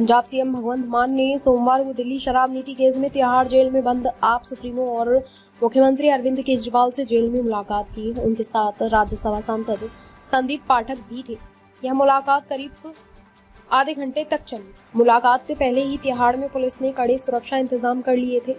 Punjab CM भगवंत मान ने सोमवार को दिल्ली शराब नीति केस में तिहाड़ जेल में बंद आप सुप्रीमो और मुख्यमंत्री अरविंद केजरीवाल से जेल में मुलाकात की। उनके साथ राज्यसभा सांसद संदीप पाठक भी थे। यह मुलाकात करीब आधे घंटे तक चली। मुलाकात से पहले ही तिहाड़ में पुलिस ने कड़े सुरक्षा इंतज़ाम कर लिए थे।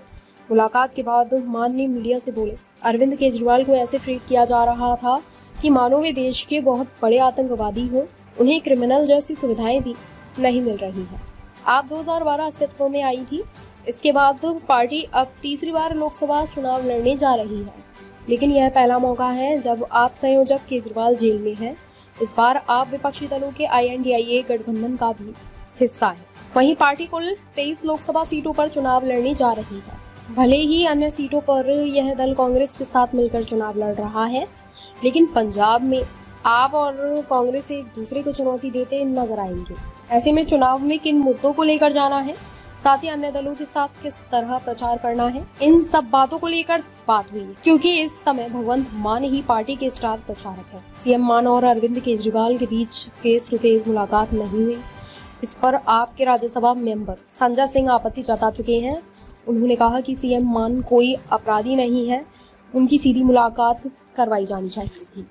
मुलाकात के बाद मान ने मीडिया से बोले, अरविंद केजरीवाल को ऐसे ट्रीट किया जा रहा था कि मानो वे देश के बहुत बड़े आतंकवादी हो। उन्हें क्रिमिनल जैसी सुविधाएँ भी नहीं मिल रही है। आप 2012 अस्तित्व में आई थी। इसके बाद पार्टी अब तीसरी बार लोकसभा चुनाव लड़ने जा रही है। लेकिन यह पहला मौका है जब आप संयोजक केजरीवाल जेल में हैं। इस बार आप विपक्षी दलों के आईएनडीआईए गठबंधन का भी हिस्सा है। वहीं पार्टी कुल 23 लोकसभा सीटों पर चुनाव लड़ने जा रही है। भले ही अन्य सीटों पर यह दल कांग्रेस के साथ मिलकर चुनाव लड़ रहा है, लेकिन पंजाब में आप और कांग्रेस एक दूसरे को चुनौती देते नज़र आएँगे। ऐसे में चुनाव में किन मुद्दों को लेकर जाना है, साथ ही अन्य दलों के साथ किस तरह प्रचार करना है, इन सब बातों को लेकर बात हुई क्योंकि इस समय भगवंत मान ही पार्टी के स्टार प्रचारक है। सीएम मान और अरविंद केजरीवाल के बीच फेस टू फेस मुलाकात नहीं हुई। इस पर आपके राज्यसभा मेंबर संजय सिंह आपत्ति जता चुके हैं। उन्होंने कहा कि सीएम मान कोई अपराधी नहीं है, उनकी सीधी मुलाकात करवाई जानी चाहिए थी।